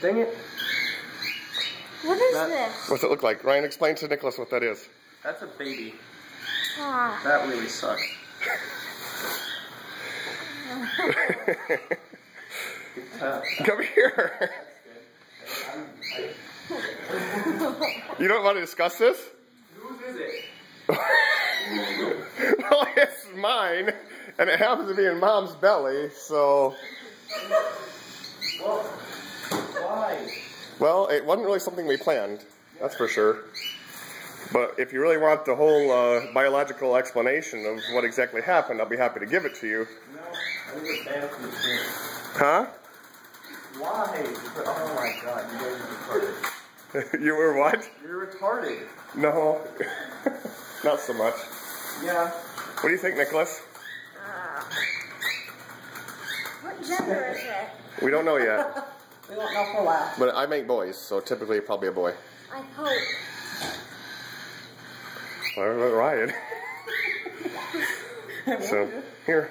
Dang it. What is That- this? What's it look like? Ryan, explain to Nicholas what that is. That's a baby. Ah, That really sucks. Come here. you don't want to discuss this? whose is it? well, it's mine, and it happens to be in mom's belly, so. Well, it wasn't really something we planned, that's for sure. But if you really want the whole uh, biological explanation of what exactly happened, I'll be happy to give it to you. No, I was a bad from the beginning. Huh? Why? Oh my god, you guys are retarded. you were what? You're retarded. No, not so much. Yeah. What do you think, Nicholas? ah. What gender is it? We don't know yet, We don't know for a while. but I make boys, so typically probably a boy. I hope. All right, Ryan. so, here.